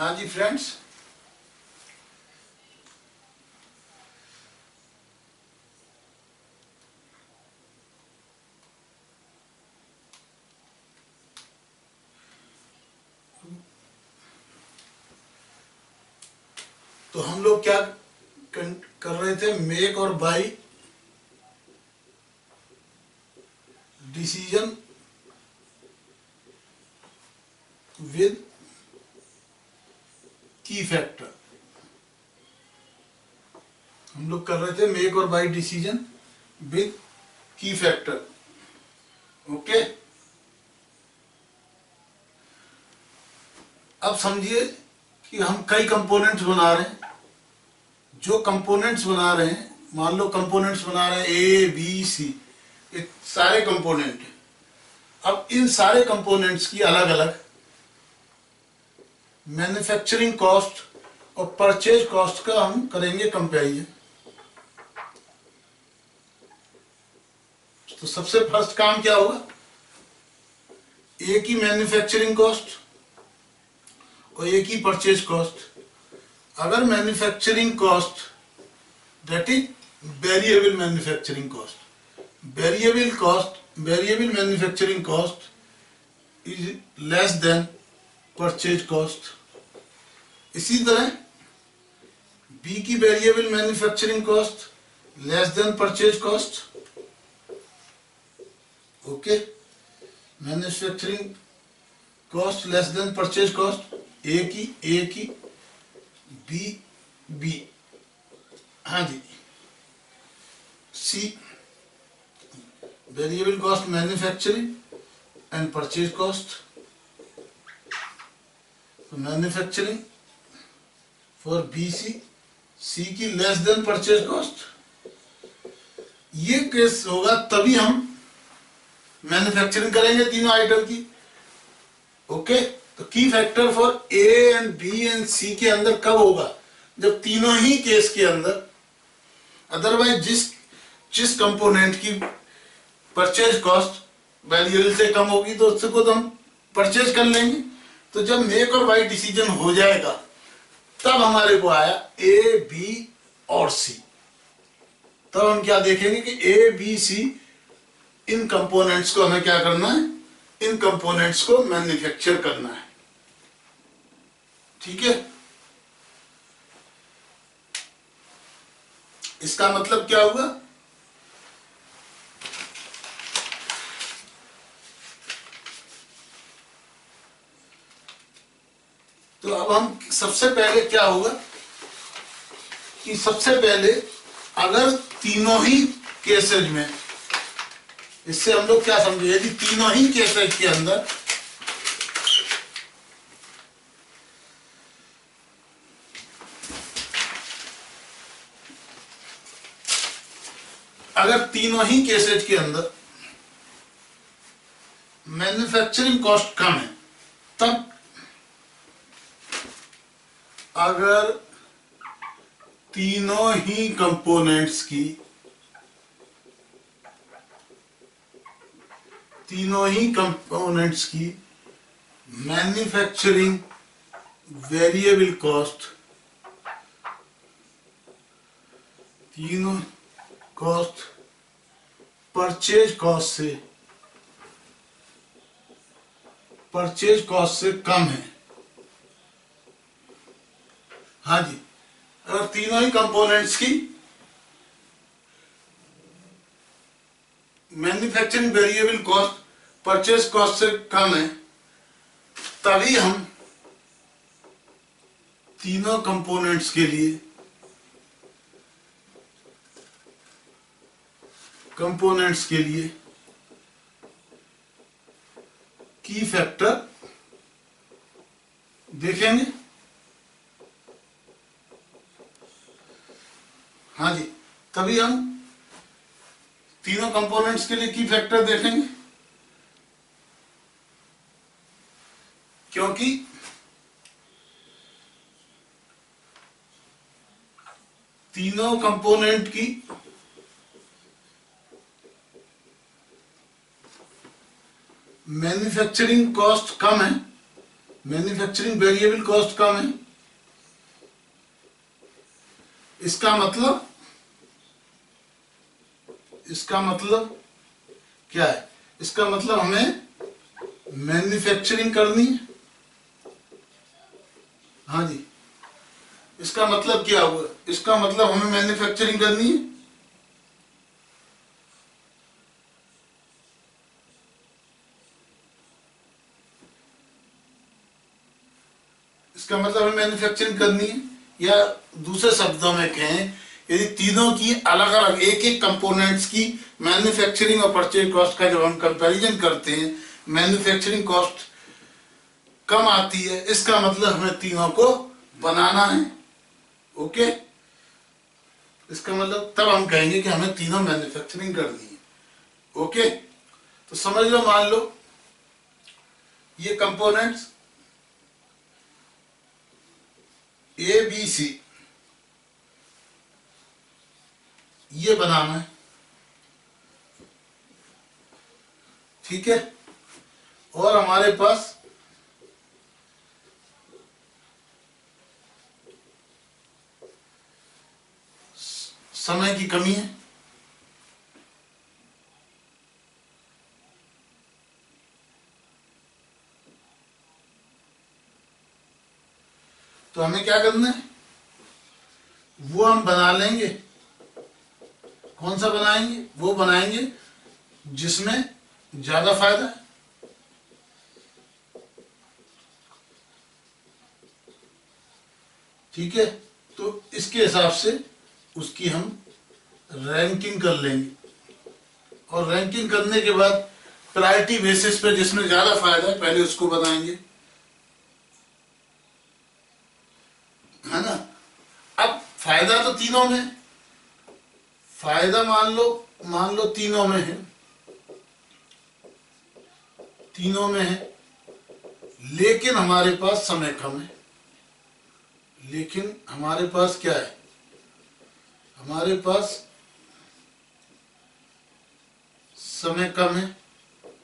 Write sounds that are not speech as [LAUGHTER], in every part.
हाँ जी फ्रेंड्स तो हम लोग क्या कर रहे थे? Make or buy decision with key factor हम लोग कर or buy decision with key factor okay अब समझिए कि हम कई कंपोनेंट्स बना रहे हैं। जो कंपोनेंट्स बना रहे हैं, मान लो कंपोनेंट्स बना रहे हैं ए बी सी ये सारे कंपोनेंट अब इन सारे कंपोनेंट्स की अलग अलग मैन्युफैक्चरिंग कॉस्ट और परचेज कॉस्ट का हम करेंगे कंपेरिजन तो सबसे फ़र्स्ट काम क्या होगा एक ही मैन्युफैक्चरिंग कॉस्ट और एक ही परचेज कॉस्ट अगर manufacturing cost that is variable manufacturing cost variable cost variable manufacturing cost is less than purchase cost इसी तरह बी की variable manufacturing cost less than purchase cost okay manufacturing cost less than purchase cost A की A की B B हाँ जी. C variable cost manufacturing and purchase cost manufacturing for B C C की less than purchase cost ये case होगा तभी हम manufacturing करेंगे तीनों आइटम की। ओके? तो key factor for A and B and C के अंदर कब होगा? जब तीनों ही केस के अंदर। अदरवाइज़ जिस जिस कंपोनेंट की परचेज कॉस्ट वैल्यूएबल से कम होगी तो उससे को तो हम परचेज कर लेंगे। तो जब मेक और बाई डिसीज़न हो जाएगा, तब हमारे को आया ए बी और सी तब हम क्या देखेंगे कि A B C in components को हमें क्या करना है? इन कंपोनेंट्स को मैन्युफैक्चर करना है। ठीक है? इसका मतलब क्या हुआ? तो अब हम सबसे पहले क्या होगा? कि सबसे पहले अगर तीनों ही केसेज में इससे हम लोग क्या समझे? यदि तीनों ही केसेज के अंदर, अगर तीनों ही केसेज के अंदर मैन्युफैक्चरिंग कॉस्ट कम है, तब अगर तीनों ही कंपोनेंट्स की तीनों ही कंपोनेंट्स की मैन्युफैक्चरिंग वेरिएबल कॉस्ट तीनों कॉस्ट परचेज कॉस्ट से परचेज कॉस्ट से कम है। हाँ जी, अगर तीनों ही कंपोनेंट्स की manufacturing variable cost purchase cost से कम है, तभी हम तीनों कंपोनेंट्स के लिए कंपोनेंट्स के लिए की फैक्टर देखेंगे। हाँ जी, तभी हम तीनों कंपोनेंट्स के लिए की फैक्टर देखेंगे। क्योंकि तीनों कंपोनेंट की मैन्युफैक्चरिंग कॉस्ट कम है, मैन्युफैक्चरिंग वेरिएबल कॉस्ट कम है। इसका मतलब इसका मतलब क्या है? इसका मतलब हमें मैन्युफैक्चरिंग करनी है। हाँ जी। इसका मतलब क्या हुआ? इसका मतलब हमें मैन्युफैक्चरिंग करनी है। इसका मतलब हमें मैन्युफैक्चरिंग करनी है। या दूसरे शब्दों में कहें, यदि तीनों की अलग अलग एक एक कंपोनेंट्स की मैन्युफैक्चरिंग और परचेज कॉस्ट का जब हम कंपैरिजन करते हैं मैन्युफैक्चरिंग कॉस्ट कम आती है। इसका मतलब हमें तीनों को बनाना है। ओके? इसका मतलब तब हम कहेंगे कि हमें तीनों मैन्युफैक्चरिंग करनी है। ओके? तो समझ लो, मान लो। ये कंपोनेंट्स ए बी सी ये बनाना है। ठीक है? और हमारे पास समय की कमी है? तो हमें क्या करना है? वो हम बना लेंगे। कौन सा बनाएँगे? वो बनाएँगे जिसमें ज़्यादा फ़ायदा है। ठीक है? तो इसके हिसाब से उसकी हम रैंकिंग कर लेंगे। और रैंकिंग करने के बाद प्रायोरिटी बेसिस पे जिसमें ज़्यादा फ़ायदा है, पहले उसको बनाएँगे है ना? अब फ़ायदा तो तीनों में फ़ायदा मान लो मान लो तीनों में है। तीनों में है। लेकिन हमारे पास समय कम है। लेकिन हमारे पास क्या है? हमारे पास समय कम है,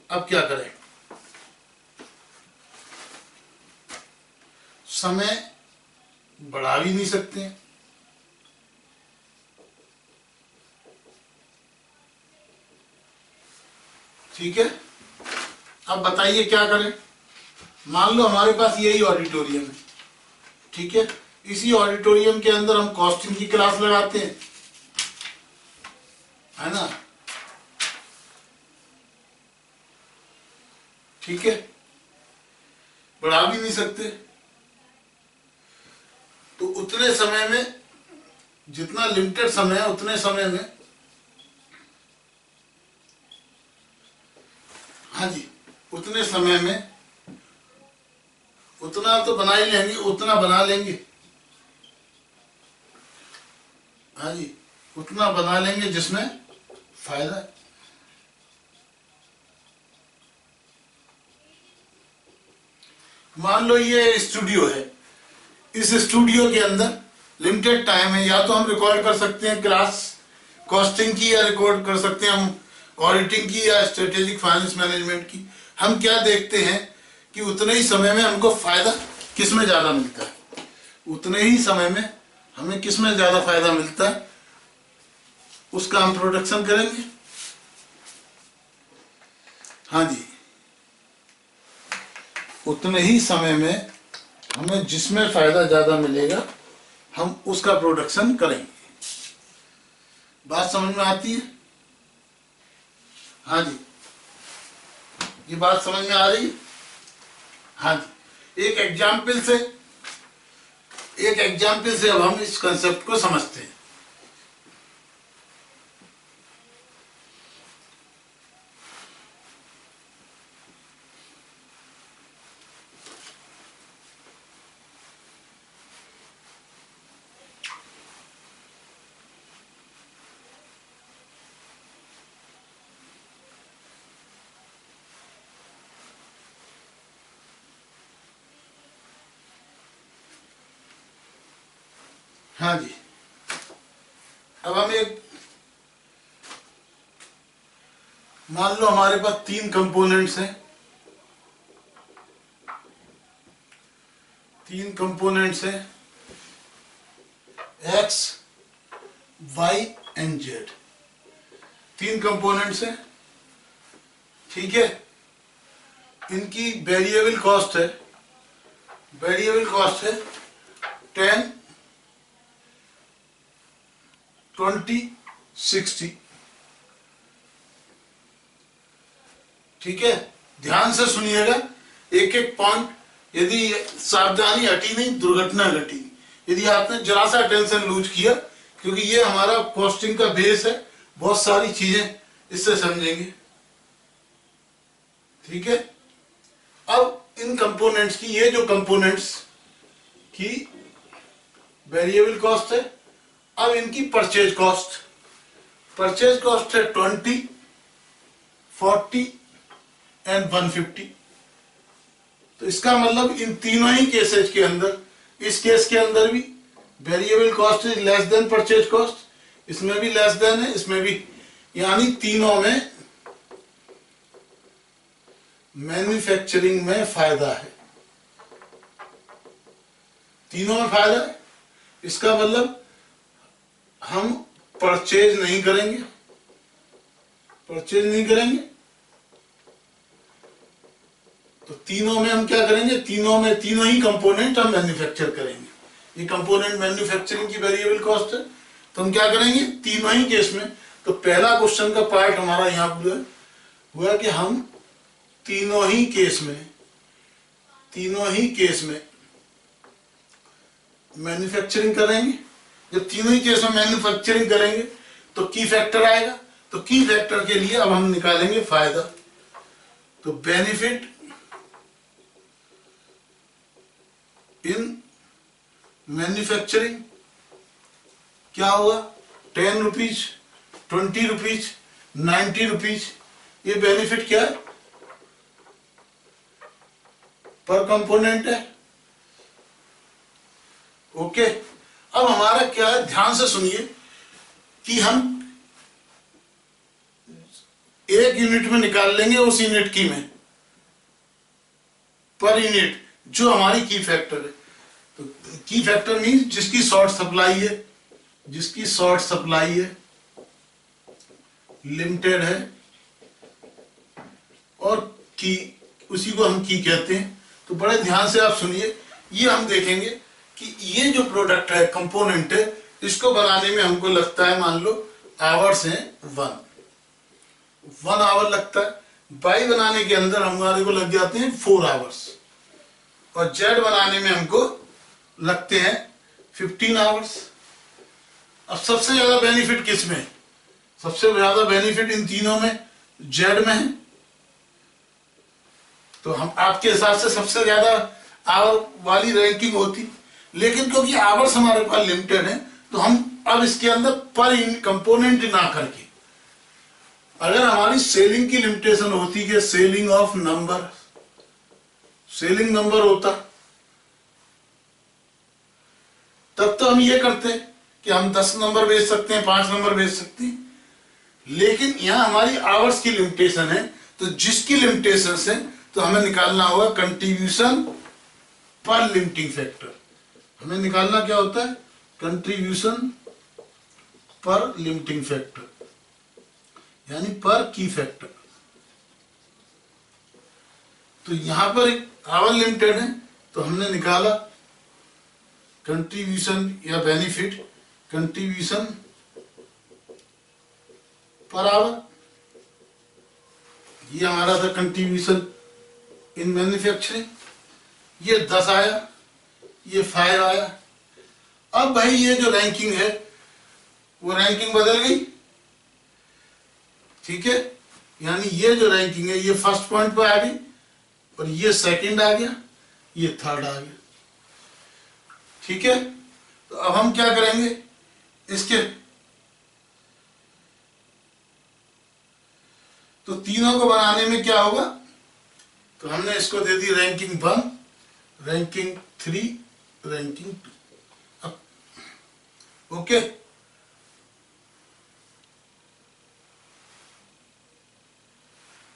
अब क्या करें? समय बढ़ा भी नहीं सकते ठीक है? अब बताइए क्या करें? मान लो हमारे पास यही ऑडिटोरियम है। ठीक है? इसी ऑडिटोरियम के अंदर हम कॉस्टिंग की क्लास लगाते हैं। है ना? ठीक है? बढ़ा भी नहीं सकते। तो उतने समय में, जितना लिमिटेड समय है, उतने समय में। हाँ जी, उतने समय में, उतना तो बना ही लेंगे, उतना बना लेंगे। हाँ जी, उतना बना लेंगे जिसमें फ़ायदा है। मान लो ये स्टूडियो है। इस स्टूडियो के अंदर लिमिटेड टाइम है। या तो हम रिकॉर्ड कर सकते हैं क्लास कॉस्टिंग की या रिकॉर्ड कर सकते हैं हम ऑडिटिंग की या स्ट्रेटेजिक फाइनेंस मैनेजमेंट की। हम क्या देखते हैं कि उतने ही समय में हमको फ़ायदा किसमें ज़्यादा मिलता है? उतने ही समय में हमें किसमें ज़्यादा फ़ायदा मिलता है? उसका हम प्रोडक्शन करेंगे। हाँ जी। उतने ही समय में हमें जिसमें फ़ायदा ज़्यादा मिलेगा, हम उसका प्रोडक्शन करेंगे। बात समझ में आती है? हाँ जी। ये बात समझ में आ रही है? हाँ जी। एक एग्ज़ाम्पल से, एक एग्ज़ाम्पल से अब हम इस कंसेप्ट को समझते हैं। हाँ जी। अब हम एक मान लो हमारे पास तीन कंपोनेंट्स हैं। तीन कंपोनेंट्स हैं। एक्स वाई एंड जेड तीन कंपोनेंट्स हैं। ठीक है? इनकी वेरिएबल कॉस्ट है। वेरिएबल कॉस्ट है टेन ट्वेंटी, सिक्सटी। ठीक है? ध्यान से सुनिएगा। एक एक पॉइंट यदि सावधानी हटी नहीं, दुर्घटना घटी यदि आपने जरा सा टेंशन लूज किया, क्योंकि ये हमारा कॉस्टिंग का बेस है, बहुत सारी चीज़ें इससे समझेंगे। ठीक है? अब इन कंपोनेंट्स की, ये जो कंपोनेंट्स की वेरिएबल कॉस्ट है अब इनकी परचेज कॉस्ट परचेज कॉस्ट है twenty forty and one fifty तो इसका मतलब इन तीनों ही केसेज के अंदर, इस केस के अंदर भी variable cost is less than purchase cost इसमें भी लेस देन है, इसमें भी, यानी तीनों में मैन्युफैक्चरिंग में फ़ायदा है। तीनों में फ़ायदा है। इसका मतलब हम परचेज नहीं करेंगे। परचेज नहीं करेंगे। तो तीनों में हम क्या करेंगे? तीनों में तीनों ही कंपोनेंट हम मैन्युफैक्चर करेंगे। ये कंपोनेंट मैन्युफैक्चरिंग की वेरिएबल कॉस्ट है। तो हम क्या करेंगे? तीनों ही केस में। तो पहला क्वेश्चन का पार्ट हमारा यहाँ पूरा हुआ कि हम तीनों ही केस में, तीनों ही केस में मैन्युफैक्चरिंग करेंगे। जब तीनों ही केस में मैन्युफैक्चरिंग करेंगे तो की फैक्टर आएगा। तो की फैक्टर के लिए अब हम निकालेंगे फ़ायदा। तो बेनिफिट इन मैन्युफैक्चरिंग क्या होगा? Ten rupees twenty rupees ninety rupees ये बेनिफिट क्या है? पर कंपोनेंट है। ओके अब हमारा क्या है? ध्यान से सुनिए कि हम एक यूनिट में निकाल लेंगे उस यूनिट की में। पर यूनिट जो हमारी की फैक्टर है। तो की फैक्टर मीन जिसकी शॉर्ट सप्लाई है, जिसकी शॉर्ट सप्लाई है लिमिटेड है, और की उसी को हम की कहते हैं। तो बड़े ध्यान से आप सुनिए, ये हम देखेंगे। कि ये जो प्रोडक्ट है कंपोनेंट है, इसको बनाने में हमको लगता है, मान लो आवर्स है वन वन आवर लगता है। बाई बनाने के अंदर हमारे को लग जाते हैं फोर आवर्स और जेड बनाने में हमको लगते हैं फिफ्टीन आवर्स अब सबसे ज़्यादा बेनिफिट किसमें? सबसे ज़्यादा बेनिफिट इन तीनों में जेड में है। तो हम आपके हिसाब से सबसे ज़्यादा आवर वाली रैंकिंग होती। लेकिन क्योंकि आवर्स हमारे पास लिमिटेड है तो हम अब इसके अंदर पर कंपोनेंट ना करके। अगर हमारी सेलिंग की लिमिटेशन होती है ceiling of number ceiling number होता, तब तो हम ये करते कि हम दस नंबर बेच सकते हैं, पाँच नंबर बेच सकते हैं। लेकिन यहाँ हमारी आवर्स की लिमिटेशन है तो जिसकी लिमिटेशन है तो हमें निकालना होगा कंट्रीब्यूशन पर लिमिटिंग फैक्टर हमें निकालना क्या होता है? कंट्रीब्यूशन पर लिमिटिंग फैक्टर यानी पर की फैक्टर तो यहाँ पर आवर लिमिटेड है तो हमने निकाला कंट्रीब्यूशन या बेनिफिट कंट्रीब्यूशन पर आवर ये हमारा था कंट्रीब्यूशन इन मैन्युफैक्चरिंग ये दस आया ये फाइव आया। अब भाई ये जो रैंकिंग है, वो रैंकिंग बदल गई। ठीक है? यानी ये जो रैंकिंग है, ये फ़र्स्ट पॉइंट पर आ गई और ये सेकंड आ गया, ये थर्ड आ गया। ठीक है? तो अब हम क्या करेंगे? इसके तो तीनों को बनाने में क्या होगा? तो हमने इसको दे दी ranking one ranking three two अब ओके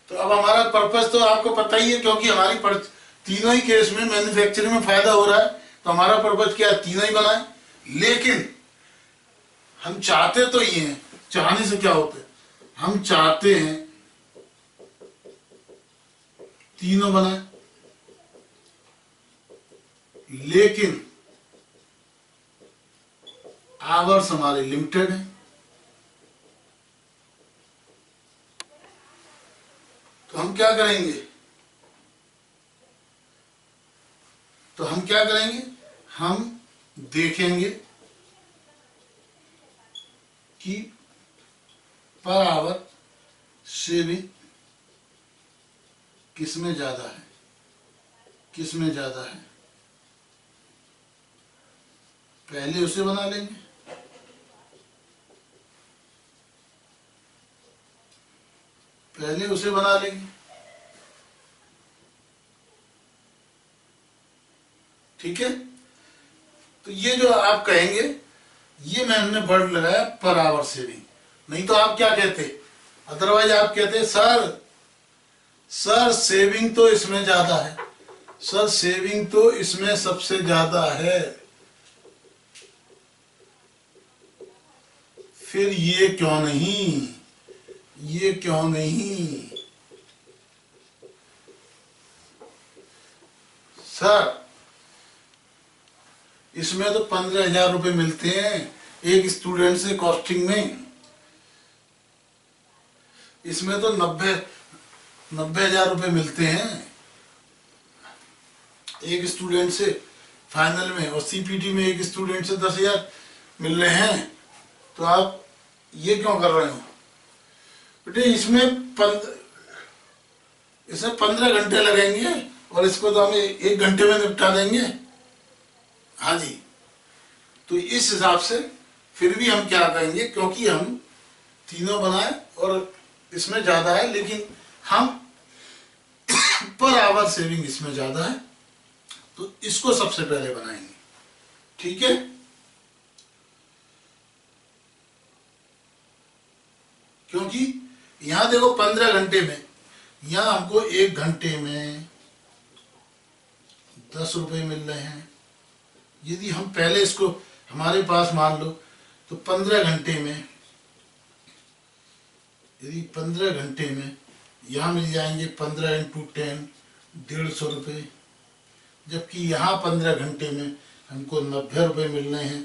तो अब हमारा पर्पज तो आपको पता ही है, क्योंकि हमारी तीनों ही केस में मैन्युफैक्चरिंग में फ़ायदा हो रहा है तो हमारा पर्पज क्या है? तीनों ही बनाए। लेकिन हम चाहते तो ये हैं, चाहने से क्या होता है? हम चाहते हैं तीनों बनाए। लेकिन आवर्स हमारे लिमिटेड है। तो हम क्या करेंगे? तो हम क्या करेंगे? हम देखेंगे कि पर आवर सेविंग किसमें ज़्यादा है, किसमें ज़्यादा है। पहले उसे बना लेंगे। पहले उसे बना लेंगे। ठीक है? तो ये जो आप कहेंगे, ये मैंने वर्ड लगाया पर आवर सेविंग नहीं तो आप क्या कहते? अदरवाइज़ आप कहते, सर सर सेविंग तो इसमें ज़्यादा है। सर सेविंग तो इसमें सबसे ज़्यादा है। फिर ये क्यों नहीं? ये क्यों नहीं? सर, इसमें तो पंद्रह हज़ार रुपये मिलते हैं एक स्टूडेंट से कॉस्टिंग में। इसमें तो नब्बे नब्बे हज़ार रुपये मिलते हैं एक स्टूडेंट से फाइनल में और सीपीटी में एक स्टूडेंट से दस हज़ार मिल रहे हैं। तो आप ये क्यों कर रहे हो? बेटे, इसमें पंद इसमें पंद्रह घंटे लगेंगे और इसको तो हम एक घंटे में निपटा देंगे। हाँ जी। तो इस हिसाब से फिर भी हम क्या कहेंगे क्योंकि हम तीनों बनाए और इसमें ज़्यादा है, लेकिन हम [COUGHS] पर आवर सेविंग इसमें ज़्यादा है तो इसको सबसे पहले बनाएँगे। ठीक है? क्योंकि यहाँ देखो पंद्रह घंटे में, यहाँ हमको एक घंटे में दस रुपए मिल रहे हैं। यदि हम पहले इसको, हमारे पास मान लो तो पंद्रह घंटे में, यदि पंद्रह घंटे में यहाँ मिल जाएँगे पंद्रह इंटू टेन डेढ़ सौ रुपये जबकि यहाँ पंद्रह घंटे में हमको नब्बे रुपये मिल रहे हैं।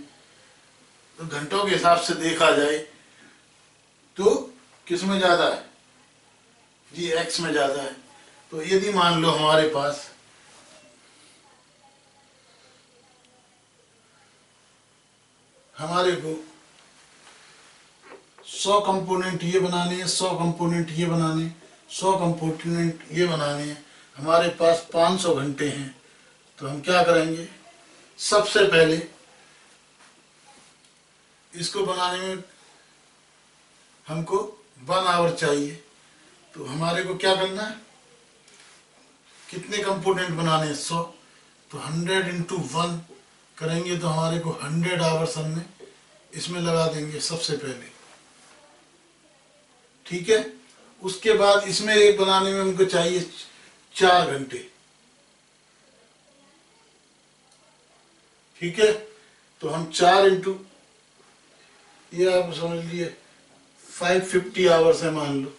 तो घंटों के हिसाब से देखा जाए तो किसमें ज़्यादा है? जी एक्स में ज़्यादा है। तो यदि मान लो हमारे पास हमारे को सौ कंपोनेंट ये बनाने हैं, सौ कंपोनेंट ये बनाने सौ कंपोनेंट ये बनाने हैं, हमारे पास पाँच सौ घंटे हैं तो हम क्या करेंगे? सबसे पहले इसको बनाने में हमको वन आवर चाहिए। तो हमारे को क्या करना है? कितने कंपोनेंट बनाने हैं? सौ। तो हंड्रेड इंटू वन करेंगे तो हमारे को हंड्रेड आवर्स हमने इसमें लगा देंगे सबसे पहले। ठीक है? उसके बाद इसमें एक बनाने में हमको चाहिए चार घंटे। ठीक है? तो हम चार इंटू ये आप समझ लिए फाइव फिफ्टी आवर्स है मान लो।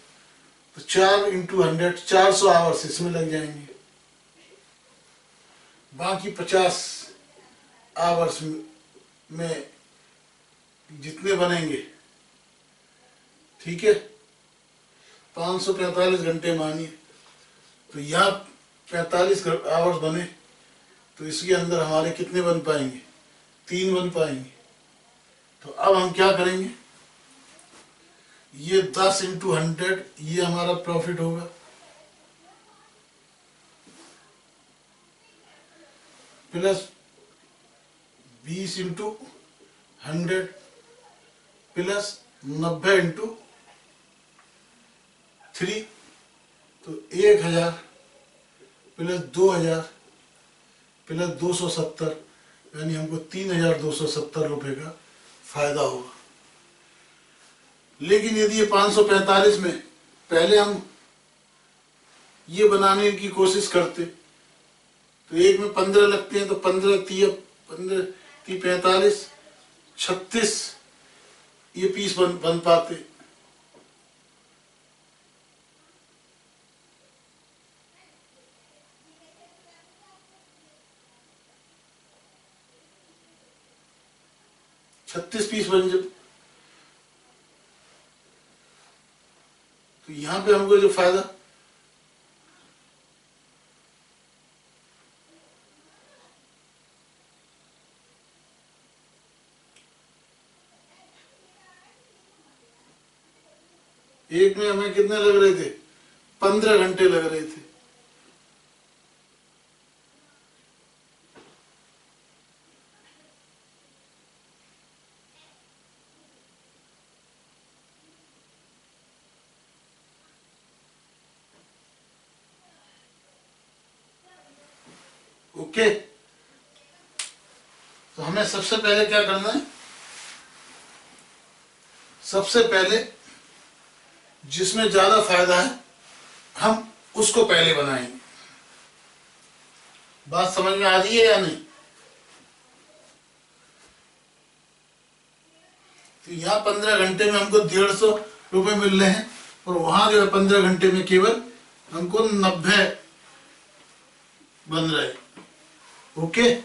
तो चार इंटू हंड्रेड चार सौ आवर्स इसमें लग जाएँगे। बाकी पचास आवर्स में जितने बनेंगे। ठीक है? पाँच सौ पैंतालीस घंटे मानिए। तो यहाँ पैंतालीस आवर्स बने। तो इसके अंदर हमारे कितने बन पाएँगे? तीन बन पाएँगे। तो अब हम क्या करेंगे? ये दस इंटू हंड्रेड ये हमारा प्रॉफिट होगा। प्लस बीस इंटू हंड्रेड प्लस नब्बे इंटू थ्री तो एक हज़ार प्लस दो हज़ार प्लस दो सौ सत्तर, यानी हमको तीन हज़ार दो सौ सत्तर रुपये का फ़ायदा होगा। लेकिन यदि ये पाँच सौ पैंतालीस में पहले हम ये बनाने की कोशिश करते तो एक में पंद्रह लगते हैं तो पंद्रह तीय पंद्रह तीन पैंतालीस, छत्तीस ये पीस बन बन पाते। छत्तीस पीस बन जब यहाँ पे हमको जो फ़ायदा? एक में हमें कितने लग रहे थे? पंद्रह घंटे लग रहे थे ओके तो हमें सबसे पहले क्या करना है? सबसे पहले जिसमें ज़्यादा फ़ायदा है, हम उसको पहले बनाएँगे। बात समझ में आ रही है या नहीं? तो यहाँ पंद्रह घंटे में हमको डेढ़ सौ रुपये मिल रहे हैं, और वहाँ जो है पंद्रह घंटे में केवल हमको नब्बे बन रहे ओके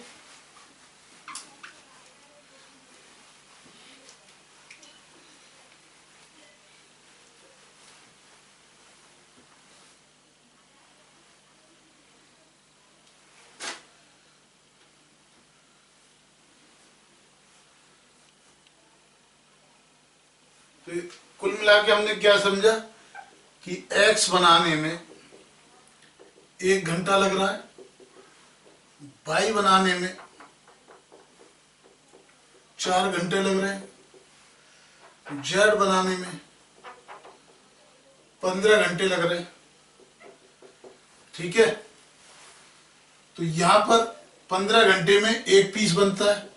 तो कुल मिला के हमने क्या समझा? कि एक्स बनाने में एक घंटा लग रहा है। बाई बनाने में चार घंटे लग रहे हैं। जेड बनाने में पंद्रह घंटे लग रहे हैं। ठीक है? तो यहाँ पर पंद्रह घंटे में एक पीस बनता है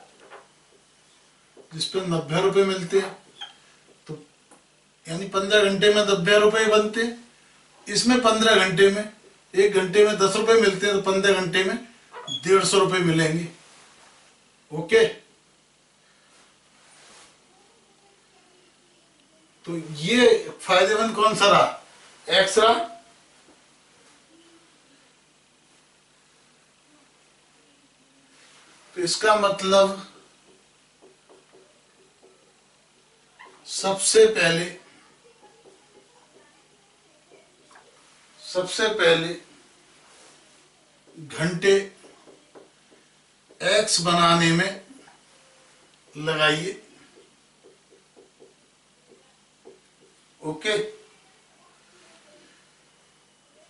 जिसपे नब्बे रुपए मिलते हैं। यानी पंद्रह घंटे में नब्बे रुपए बनते इसमें पंद्रह घंटे में, एक घंटे में दस रुपए मिलते हैं तो पंद्रह घंटे में डेढ़ सौ रुपए मिलेंगे। ओके? तो ये फ़ायदेमंद कौन सा रहा? एक्स रहा तो इसका मतलब सबसे पहले सबसे पहले घंटे एक्स बनाने में लगाइए। ओके?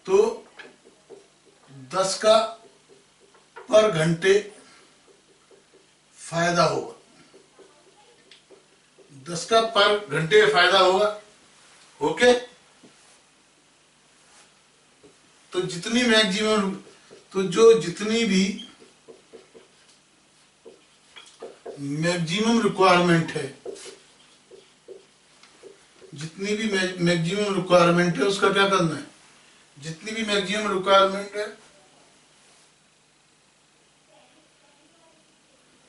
तो दस का पर घंटे फ़ायदा होगा। दस का पर घंटे फ़ायदा होगा। ओके? तो जितनी मैक्सिमम तो जो जितनी भी मैक्सिमम रिक्वायरमेंट है, जितनी भी मैक्सिमम रिक्वायरमेंट है, उसका क्या करना है? जितनी भी मैक्सिमम रिक्वायरमेंट है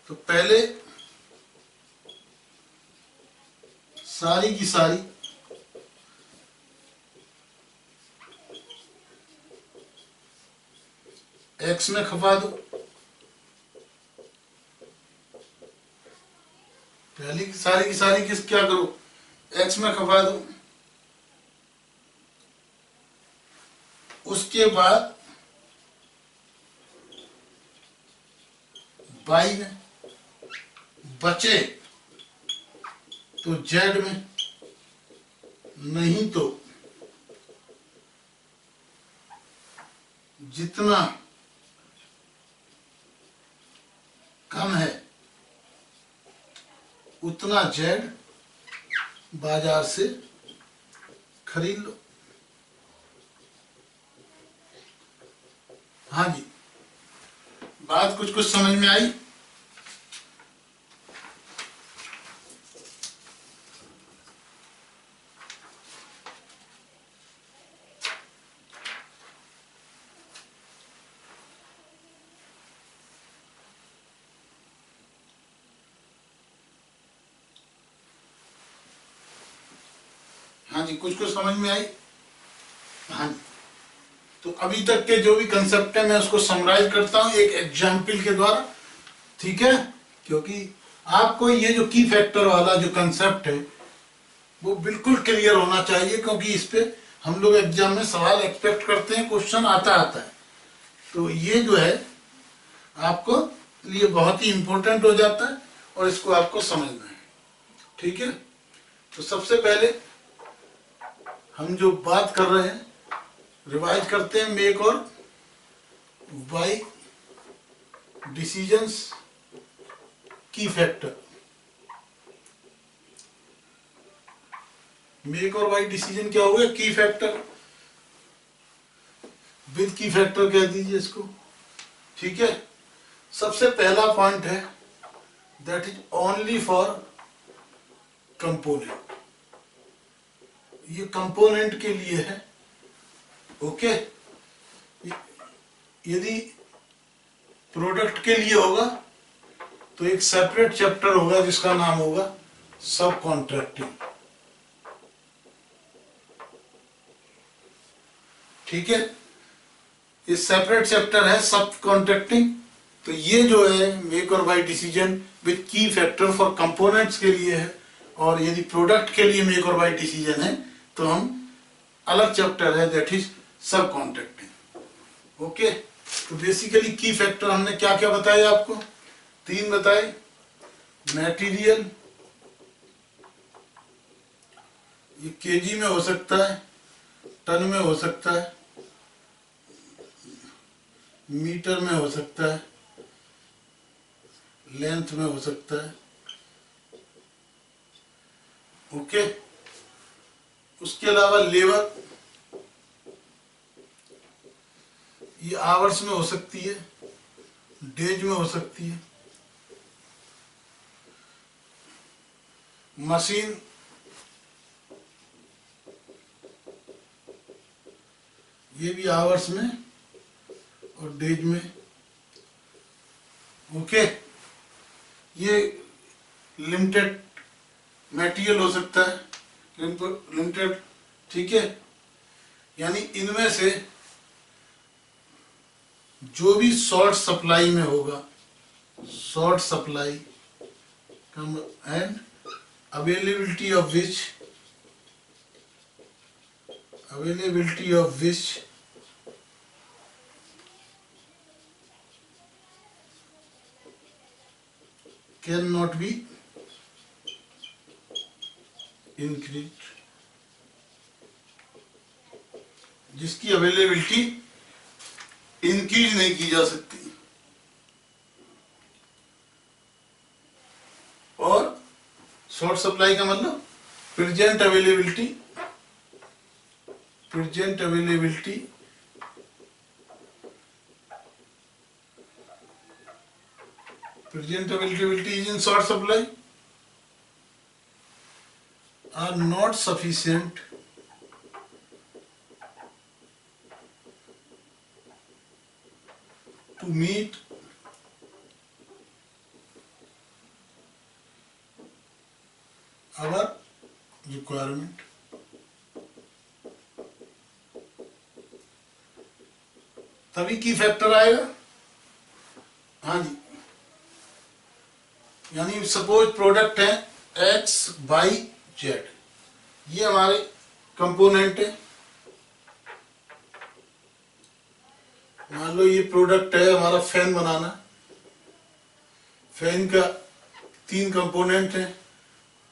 तो पहले सारी की सारी एक्स में खपा दो। पहली की सारी की सारी किस क्या करो? एक्स में खपा दो। उसके बाद बाई में बचे तो जेड में नहीं तो जितना कम है। उतना जेड बाज़ार से खरीद लो। हाँ जी। बात कुछ कुछ समझ में आई? कुछ कुछ समझ में आई? हाँ। तो अभी तक के जो भी कंसेप्ट है, मैं उसको समराइज करता हूँ एक एग्ज़ाम्पल के द्वारा, ठीक है? क्योंकि आपको ये जो की फैक्टर वाला जो कंसेप्ट है, वो बिल्कुल क्लियर होना चाहिए, क्योंकि इस पे हम लोग एग्ज़ाम में सवाल एक्सपेक्ट करते हैं क्वेश्चन आता आता है। तो ये जो है, आपको लिए बहुत ही इंपॉर्टेंट हो जाता है और इसको आपको समझना है। ठीक है? तो सबसे पहले हम जो बात कर रहे हैं, रिवाइज करते हैं make or buy decisions key factor make or buy decision क्या हो गया? की फैक्टर विद की फैक्टर कह दीजिए इसको। ठीक है? सबसे पहला पॉइंट है that is only for component ये कंपोनेंट के लिए है। ओके? यदि प्रोडक्ट के लिए होगा तो एक सेपरेट चैप्टर होगा जिसका नाम होगा सब कॉन्ट्रैक्टिंग ठीक है? ये सेपरेट चैप्टर है सब कॉन्ट्रैक्टिंग तो ये जो है make or buy decision with key factor for components के लिए है, और यदि प्रोडक्ट के लिए मेक और बाई डिसीज़न है तो हम अलग चैप्टर है that is subcontracting okay तो बेसिकली की फैक्टर हमने क्या क्या बताया आपको? तीन बताए। मटेरियल ये केजी में हो सकता है, टन में हो सकता है, मीटर में हो सकता है लेंथ में हो सकता है। ओके उसके अलावा लेबर, ये आवर्स में हो सकती है, डेज़ में हो सकती है। मशीन, ये भी आवर्स में और डेज़ में। ओके, ये लिमिटेड मटेरियल हो सकता है। लिमिटेड ठीक है? यानी इनमें से जो भी शॉर्ट सप्लाई में होगा short supply come and availability of which availability of which can not be increase जिसकी अवेलेबिलिटी इंक्रीज नहीं की जा सकती। और शॉर्ट सप्लाई का मतलब present availability present availability present availability is in short supply are not sufficient to meet our requirement तभी की फैक्टर आएगा हाँ जी यानी सपोज़ प्रोडक्ट है एक्स बाई जेड ये हमारे कंपोनेंट है। मान लो ये प्रोडक्ट है हमारा फ़ैन बनाना। फ़ैन का तीन कंपोनेंट है।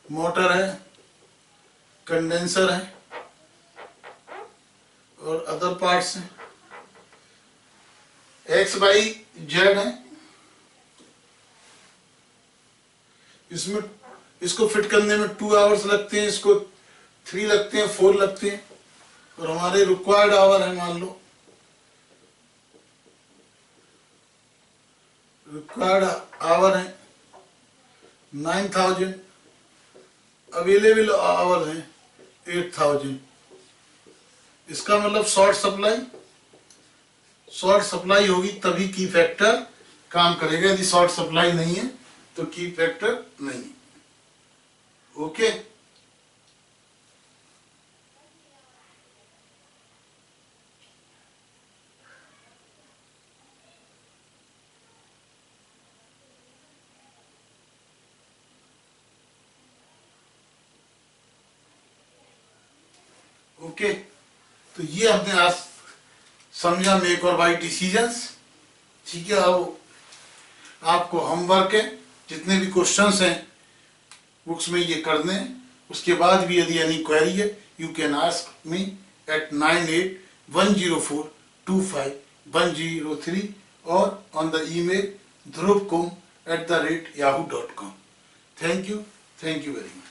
मोटर है कंडेंसर है, और अदर पार्ट्स हैं। एक्स बाई जेड है। इसमें इसको फिट करने में टू आवर्स लगते हैं, इसको थ्री लगते हैं फोर लगते हैं। और हमारे रिक्वायर्ड आवर है, मान लो। रिक्वायर्ड आवर है नाइन थाउज़ेंड अवेलेबल आवर है एट थाउज़ेंड इसका मतलब शॉर्ट सप्लाई शॉर्ट सप्लाई होगी तभी की फैक्टर काम करेगा। यदि शॉर्ट सप्लाई नहीं है तो की फैक्टर नहीं ओके ओके तो ये हमने आज समझा मेक और बाई डिसीजंस ठीक है, अब आपको होमवर्क है, जितने भी क्वेश्चंस हैं बुक्स में ये कर दें। उसके बाद भी यदि एनी क्वेरी है you can ask me at nine eight one zero four two five one zero three और ऑन द ईमेल ध्रुव कुम at the rate Yahoo dot com thank you thank you very much